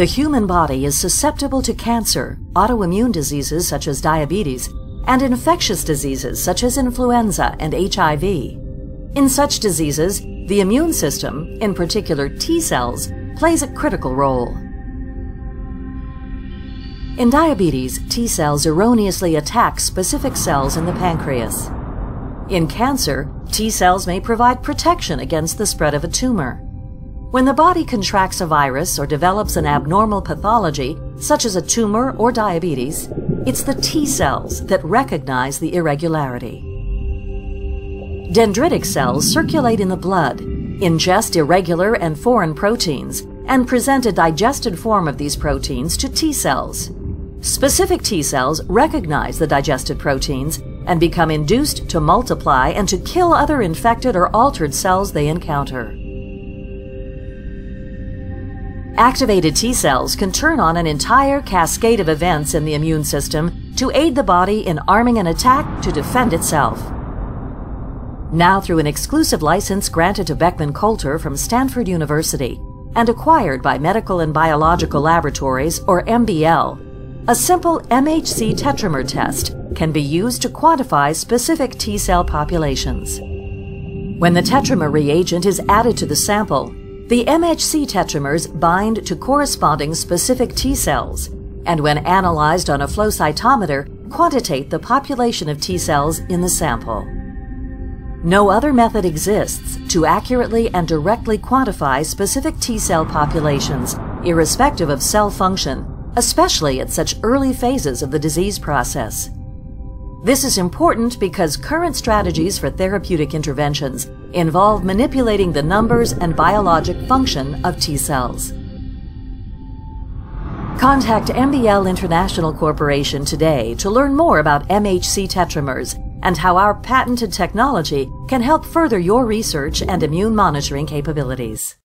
The human body is susceptible to cancer, autoimmune diseases such as diabetes, and infectious diseases such as influenza and HIV. In such diseases, the immune system, in particular T cells, plays a critical role. In diabetes, T cells erroneously attack specific cells in the pancreas. In cancer, T cells may provide protection against the spread of a tumor. When the body contracts a virus or develops an abnormal pathology, such as a tumor or diabetes, it's the T cells that recognize the irregularity. Dendritic cells circulate in the blood, ingest irregular and foreign proteins, and present a digested form of these proteins to T cells. Specific T cells recognize the digested proteins and become induced to multiply and to kill other infected or altered cells they encounter. Activated T cells can turn on an entire cascade of events in the immune system to aid the body in arming an attack to defend itself. Now, through an exclusive license granted to Beckman Coulter from Stanford University and acquired by Medical and Biological Laboratories, or MBL, a simple MHC tetramer test can be used to quantify specific T cell populations. When the tetramer reagent is added to the sample, the MHC tetramers bind to corresponding specific T cells, and when analyzed on a flow cytometer, quantitate the population of T cells in the sample. No other method exists to accurately and directly quantify specific T cell populations, irrespective of cell function, especially at such early phases of the disease process. This is important because current strategies for therapeutic interventions involve manipulating the numbers and biologic function of T cells. Contact MBL International Corporation today to learn more about MHC tetramers and how our patented technology can help further your research and immune monitoring capabilities.